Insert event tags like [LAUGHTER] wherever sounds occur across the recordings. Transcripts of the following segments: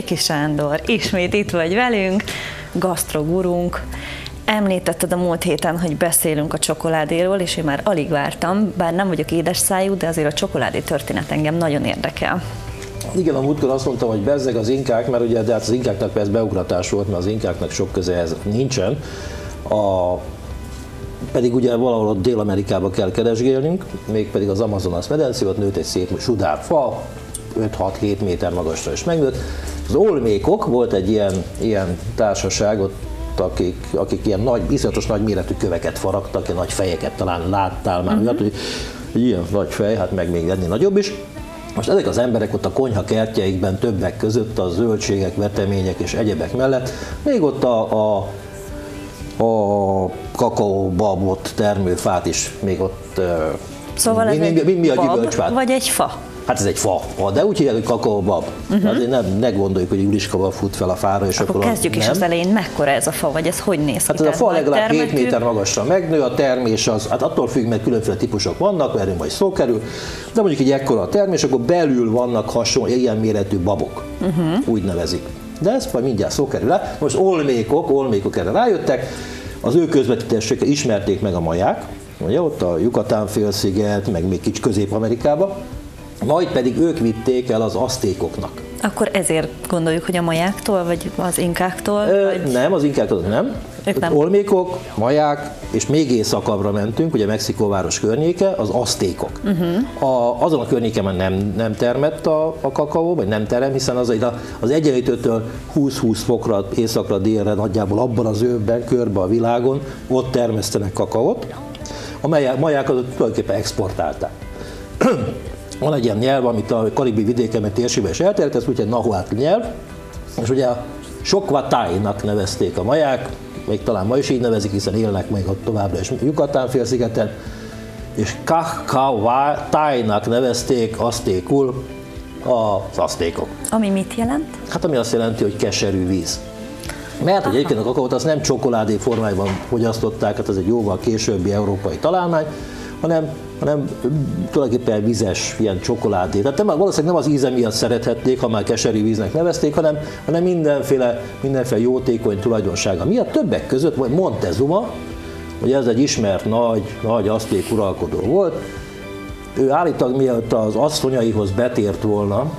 Csiki Sándor, ismét itt vagy velünk, gasztrogurunk. Említetted a múlt héten, hogy beszélünk a csokoládéról, és én már alig vártam, bár nem vagyok édes szájú, de azért a csokoládé történet engem nagyon érdekel. Igen, a múltkor azt mondtam, hogy bezzeg az inkák, mert ugye de hát az inkáknak persze beugratás volt, mert az inkáknak sok köze ez nincsen. A, pedig ugye valahol ott Dél-Amerikába kell keresgélnünk, mégpedig az Amazonas medencé, ott nőtt egy szép sudár fa, 5-6-7 méter magasra is megnőtt. Az olmékok volt egy ilyen, ilyen társaság, ott akik, akik ilyen nagy, iszonyatos nagy méretű köveket faragtak, ilyen nagy fejeket talán láttál már, uh-huh. hogy ilyen nagy fej, hát meg még ennél nagyobb is. Most ezek az emberek ott a konyha kertjeikben többek között a zöldségek, vetemények és egyebek mellett még ott a, a a kakaóbabot termő fát is még ott Szóval mi, ez mi, mi, mi a gyümölcsfát? Vagy egy fa? Hát ez egy fa, de úgy hívják, hogy kakaóbab. Uh-huh. Azért nem, ne gondoljuk, hogy Juliska fut fel a fára, és akkor, akkor kezdjük nem. is az elején, mekkora ez a fa, vagy ez hogy néz ki? Hát ez a fa legalább 7 méter magasra megnő, a termés az, hát attól függ, mert különféle típusok vannak, erről majd szó kerül, de mondjuk egy ekkora a termés, akkor belül vannak hasonló, ilyen méretű babok, uh-huh. úgy nevezik. De ez majd mindjárt szó kerül le. Most olmékok, olmékok erre rájöttek, az ő közvetítésükkel ismerték meg a maják, ugye ott a Yucatán félsziget, meg még kicsi Közép-Amerikába, majd pedig ők vitték el az asztékoknak. Akkor ezért gondoljuk, hogy a majáktól, vagy az inkáktól? Ö, vagy... Nem, az inkáktól nem. Ők nem. Olmékok, maják, és még északabbra mentünk, ugye Mexikóváros környéke, az asztékok. Uh-huh. A, azon a környéken nem, nem termett a, a kakaó, vagy nem terem, hiszen az, az egyenlítőtől 20-20 fokra északra, délre, nagyjából abban az övben, körbe a világon, ott termesztenek kakaót. A maják azok tulajdonképpen exportálták. Van egy ilyen nyelv, amit a karibi vidéken, meg térségben is elterjedt, ez úgyhogy nahuát nyelv, és ugye Sokvatájnak nevezték a maják, még talán ma is így nevezik, hiszen élnek még ott továbbra is Yucatán félszigeten, és Kahkawatájnak nevezték aztékul az aztékok. Ami mit jelent? Hát ami azt jelenti, hogy keserű víz. Mert hogy egyébként a kakaót azt nem csokoládé formájban fogyasztották, hát ez egy jóval későbbi európai találmány, hanem, hanem tulajdonképpen vizes, ilyen csokoládé. Tehát nem, valószínűleg nem az íze miatt szerethették, ha már keserű víznek nevezték, hanem, hanem mindenféle, mindenféle jótékony tulajdonsága miatt. Többek között Montezuma, hogy ez egy ismert nagy, nagy aszték uralkodó volt, ő állítólag mielőtt az asszonyaihoz betért volna,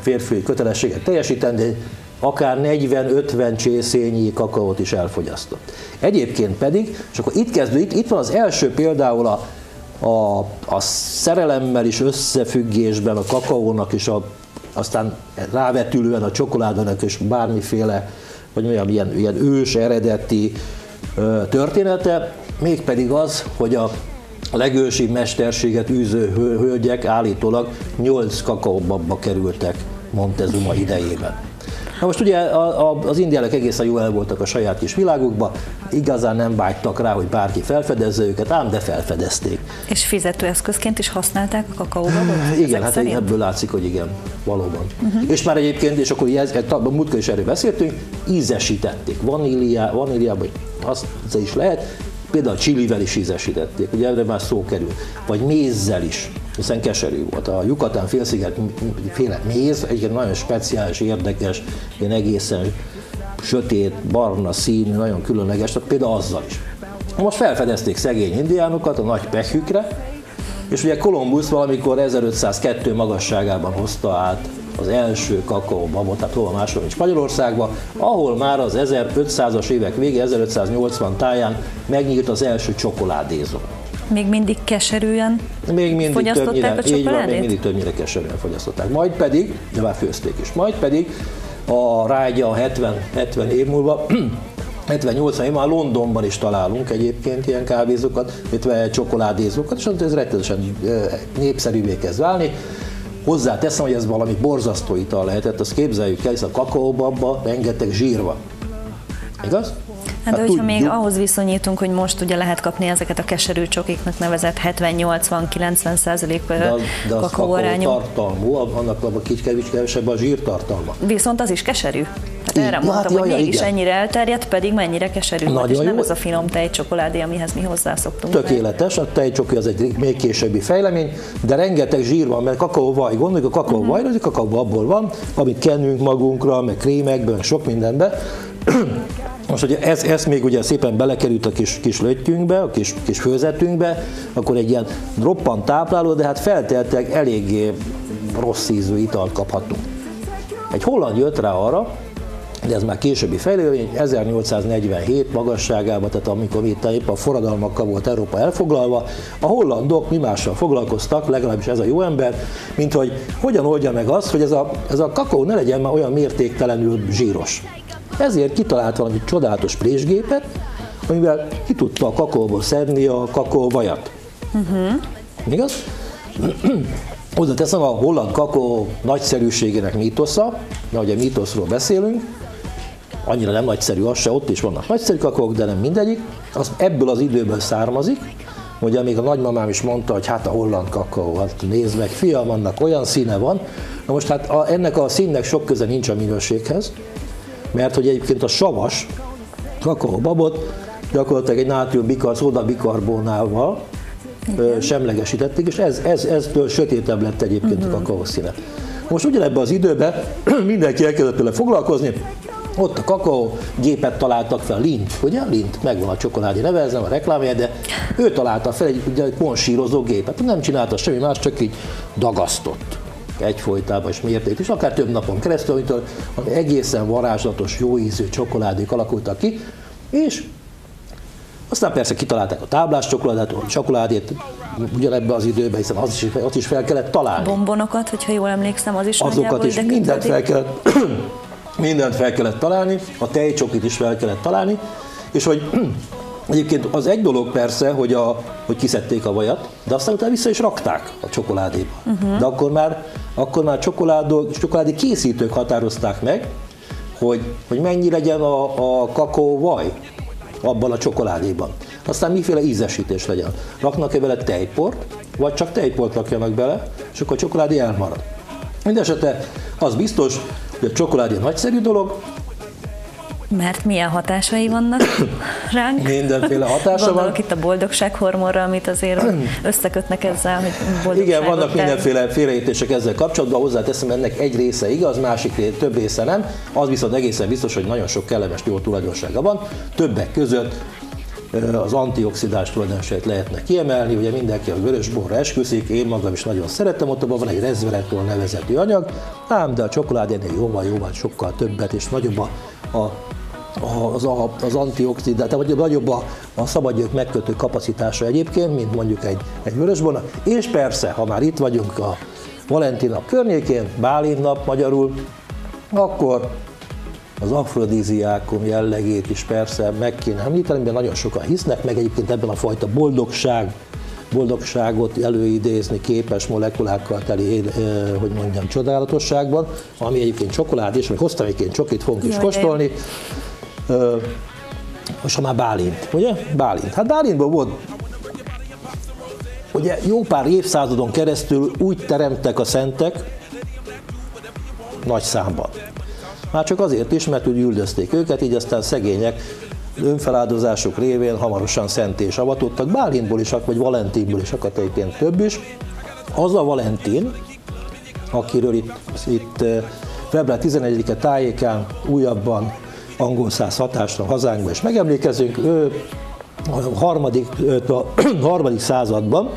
férfi kötelességet teljesíteni, akár 40-50 csészényi kakaót is elfogyasztott. Egyébként pedig, és akkor itt kezdő, itt, itt van az első például a a, a szerelemmel is összefüggésben a kakaónak és a, aztán rávetülően a csokoládénak és bármiféle, vagy olyan ilyen, ilyen ős eredeti ö, története, mégpedig az, hogy a legősibb mesterséget űző hölgyek állítólag 8 kakaóbabba kerültek Montezuma idejében. Na most ugye a, a, az indiának egészen jó el voltak a saját kis világukba, igazán nem vágytak rá, hogy bárki felfedezze őket, ám de felfedezték. És fizetőeszközként is használták a kakaóbabot? Igen, hát szerint? ebből látszik, hogy igen, valóban. Uh-huh. És már egyébként, és akkor ez, a múltkor is erről beszéltünk, ízesítették. Vanília, vaníliába, azt is lehet, például csilivel is ízesítették, ugye erre már szó kerül, vagy mézzel is hiszen keserű volt. A Yucatán félsziget féle méz, egy nagyon speciális, érdekes, ilyen egészen sötét, barna színű, nagyon különleges, tehát például azzal is. Most felfedezték szegény indiánokat a nagy pehükre, és ugye Kolumbusz valamikor 1502 magasságában hozta át az első kakaóbabot, tehát hova máshol, mint Spanyolországba, ahol már az 1500-as évek vége, 1580 táján megnyílt az első csokoládézó. Még mindig keserűen még mindig fogyasztották többnyire, a csokoládét? Így van, még mindig többnyire keserűen fogyasztották. Majd pedig, de már főzték is, majd pedig a rágya 70, 70 év múlva [CLEARS THROAT] 70-80 év már Londonban is találunk egyébként ilyen kávézókat, illetve csokoládézókat, és ez rettenetesen népszerűvé kezd válni. Hozzáteszem, hogy ez valami borzasztó ital lehetett, azt képzeljük el, hisz a kakaóbabba rengeteg zsír van. Igaz? Hát, hát hogyha még ahhoz viszonyítunk, hogy most ugye lehet kapni ezeket a keserű csokiknak nevezett 70-80-90 százalék kakaóarányú. tartalmú, annak a kicsit kevesebb a zsírtartalma. Viszont az is keserű. Tehát erre ja, mondtam, hát, hogy jaj, mégis igen. ennyire elterjedt, pedig mennyire keserű volt, Nagyon és nem jó. ez a finom tejcsokoládé, amihez mi hozzászoktunk. Tökéletes, a tejcsoki az egy még későbbi fejlemény, de rengeteg zsír van, mert kakaóvaj, gondoljuk a kakaóvaj, uh-huh. a kakaó abból van, amit kenünk magunkra, meg krémekben, meg sok mindenbe. Most, hogy ez, ez még ugye szépen belekerült a kis, kis löttyünkbe, a kis, kis főzetünkbe, akkor egy ilyen roppant tápláló, de hát felteltek eléggé rossz ízű italt kaphatunk. Egy holland jött rá arra, de ez már későbbi fejlődés, 1847 magasságában, tehát amikor itt épp a forradalmakkal volt Európa elfoglalva, a hollandok mi mással foglalkoztak, legalábbis ez a jó ember, mint hogy hogyan oldja meg azt, hogy ez a, ez a kakaó ne legyen már olyan mértéktelenül zsíros. Ezért kitalált valami csodálatos présgépet, amivel ki tudta a kakaóból szedni a kakaóvajat. Uh-huh. Igaz? [CLEARS THROAT] Oda teszem a holland kakaó nagyszerűségének mítosza, mert ugye mítoszról beszélünk, annyira nem nagyszerű az se, ott is vannak nagyszerű kakaók, de nem mindegyik, az ebből az időből származik, ugye még a nagymamám is mondta, hogy hát a holland kakaó, hát nézd meg, fiam, annak olyan színe van. Na most hát a, ennek a színnek sok köze nincs a minőséghez, mert hogy egyébként a savas kakaóbabot gyakorlatilag egy nátrium bikar, szóda bikarbonával ö, semlegesítették, és ez, ez, eztől sötétebb lett egyébként uh-huh. a kakaó színe. Most ugyanebben az időben [CLEARS THROAT] mindenki elkezdett vele foglalkozni, ott a kakaó gépet találtak fel, Lind, ugye? Lind, megvan a csokoládé neve, ez nem a reklámja, de ő találta fel egy, ugye, egy ponsírozó gépet. Nem csinálta semmi más, csak így dagasztott egyfolytában és mérték, és akár több napon keresztül, amitől ami egészen varázslatos, jó ízű csokoládék alakultak ki, és aztán persze kitalálták a táblás csokoládét, a csokoládét ugyanebben az időben, hiszen az is, azt is fel kellett találni. Bombonokat, hogyha jól emlékszem, az is Azokat is mindent fel kellett, [CLEARS THROAT] mindent fel kellett találni, a tejcsokit is fel kellett találni, és hogy [CLEARS THROAT] egyébként az egy dolog persze, hogy, a, hogy kiszedték a vajat, de aztán utána vissza is rakták a csokoládéba. Uh-huh. De akkor már, akkor már csokoládó, csokoládé készítők határozták meg, hogy, hogy mennyi legyen a, a kakaóvaj abban a csokoládéban. Aztán miféle ízesítés legyen. Raknak-e vele tejport, vagy csak tejport rakjanak bele, és akkor a csokoládé elmarad. Mindenesetre az biztos, hogy a csokoládé nagyszerű dolog, Mert milyen hatásai vannak [COUGHS] ránk? Mindenféle hatása Gondolok van. itt a boldogsághormonra, amit azért [COUGHS] összekötnek ezzel, hogy boldogságot Igen, vannak kell. mindenféle félreértések ezzel kapcsolatban, hozzáteszem, ennek egy része igaz, másik része, több része nem. Az viszont egészen biztos, hogy nagyon sok kellemes jó tulajdonsága van. Többek között az antioxidáns tulajdonságait lehetne kiemelni, ugye mindenki a vörösborra esküszik, én magam is nagyon szeretem, ott abban van egy resveratrol nevezetű anyag, ám de a csokoládénél jóval, jóval sokkal többet és nagyobb a, a az, az antioxidát, vagy nagyobb a, a szabadgyők megkötő kapacitása egyébként, mint mondjuk egy, egy vörösborna. És persze, ha már itt vagyunk a Valentin nap környékén, Bálint nap magyarul, akkor az afrodiziákum jellegét is persze meg kéne említeni, mert nagyon sokan hisznek, meg egyébként ebben a fajta boldogság, boldogságot előidézni képes molekulákkal teli, eh, hogy mondjam, csodálatosságban, ami egyébként csokolád is, vagy hoztam egyébként csokit, fogunk is kóstolni. Most már Bálint, ugye? Bálint. Hát Bálintban volt Ugye jó pár évszázadon keresztül úgy teremtek a szentek, nagy számban. Már csak azért is, mert úgy üldözték őket, így aztán szegények önfeláldozások révén hamarosan szent és avatottak. Bálintból is, vagy Valentinból is akadt egyébként több is. Az a Valentin, akiről itt, itt február 11-e tájékán újabban angol száz hatásra hazánkban is megemlékezünk, ő a harmadik, a [CLEARS THROAT] harmadik században,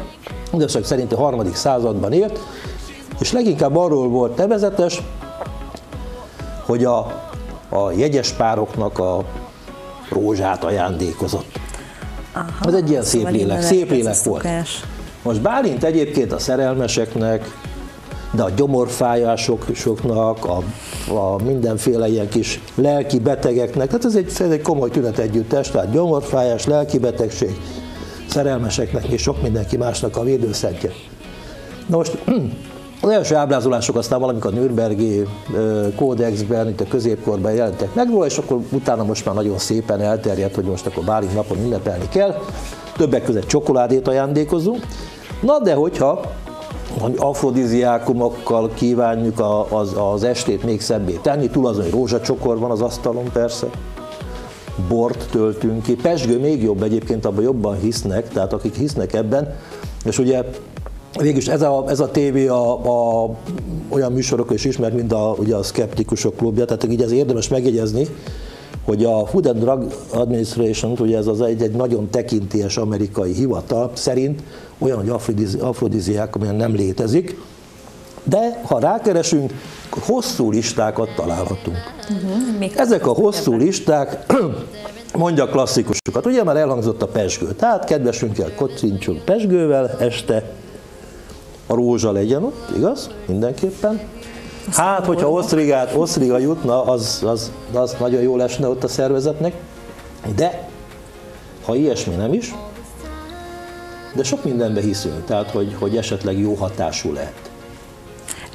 igazság szerint a harmadik században élt, és leginkább arról volt nevezetes, hogy a, a jegyes pároknak a rózsát ajándékozott. Aha, Ez egy ilyen szép lélek, szép lélek volt. szokás. Most Bálint egyébként a szerelmeseknek, de a gyomorfájásoknak, a, a mindenféle ilyen kis lelki betegeknek, tehát ez egy, ez egy komoly tünet együttes, tehát gyomorfájás, lelki betegség, szerelmeseknek és sok mindenki másnak a védőszentje. Na most [CLEARS THROAT] az első ábrázolások aztán valamikor a Nürnbergi kódexben, itt a középkorban jelentek meg róla, és akkor utána most már nagyon szépen elterjedt, hogy most akkor Bálint napon ünnepelni kell. Többek között csokoládét ajándékozunk. Na de hogyha afrodiziákumokkal kívánjuk az, az estét még szebbé tenni, túl azon, hogy rózsacsokor van az asztalon persze, bort töltünk ki. Pesgő még jobb egyébként, abban jobban hisznek, tehát akik hisznek ebben, és ugye Végülis ez a, ez a tévé a, a, olyan műsorok is ismert, mint a, ugye a Skeptikusok klubja, tehát így ez érdemes megjegyezni, hogy a Food and Drug Administration, ugye ez az egy, egy nagyon tekintélyes amerikai hivatal szerint olyan, hogy afrodiziák, amilyen nem létezik, de ha rákeresünk, hosszú listákat találhatunk. Uh-huh, Ezek a hosszú listák [CLEARS THROAT] mondja klasszikusokat. Ugye már elhangzott a pesgő. Tehát kedvesünkkel kocincsunk pesgővel este, a rózsa legyen ott, igaz? Mindenképpen. Hát, hogyha osztrigát, osztriga jutna, az, az, az nagyon jó lesne ott a szervezetnek, de ha ilyesmi nem is, de sok mindenbe hiszünk, tehát hogy, hogy esetleg jó hatású lehet.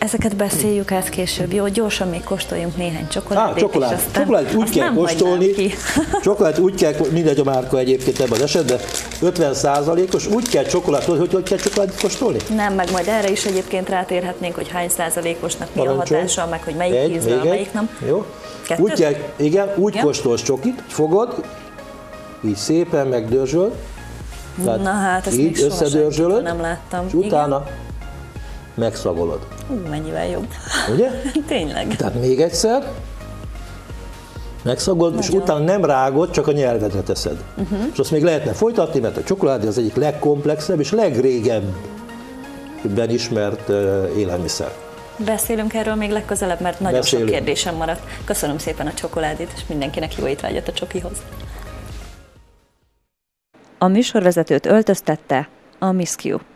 Ezeket beszéljük át később, jó? Gyorsan még kóstoljunk néhány csokoládét. Ah, csokolád. aztán, csokolád úgy kell kóstolni, [LAUGHS] csokolád úgy kell, mindegy a márka egyébként ebben az esetben, 50% os úgy kell csokoládét, hogy hogy kell csokoládét kóstolni? Nem, meg majd erre is egyébként rátérhetnénk, hogy hány százalékosnak mi a hatása, meg hogy melyik egy, ízvel, melyik nem. Jó. Kettőt? Úgy kell, igen, úgy ja. kóstolsz csokit, fogod, így szépen megdörzsöl, tehát Na hát, ezt így összedörzsölöd, nem láttam. És utána igen? megszagolod. Hú, mennyivel jobb. Ugye? [LAUGHS] Tényleg. Tehát még egyszer, megszagolod, és utána nem rágod, csak a nyelvedre teszed. Uh-huh. És azt még lehetne folytatni, mert a csokoládé az egyik legkomplexebb és legrégebben ismert élelmiszer. Beszélünk erről még legközelebb, mert nagyon Beszélünk. sok kérdésem maradt. Köszönöm szépen a csokoládét, és mindenkinek jó étvágyat a csokihoz. A műsorvezetőt öltöztette a Miss Q.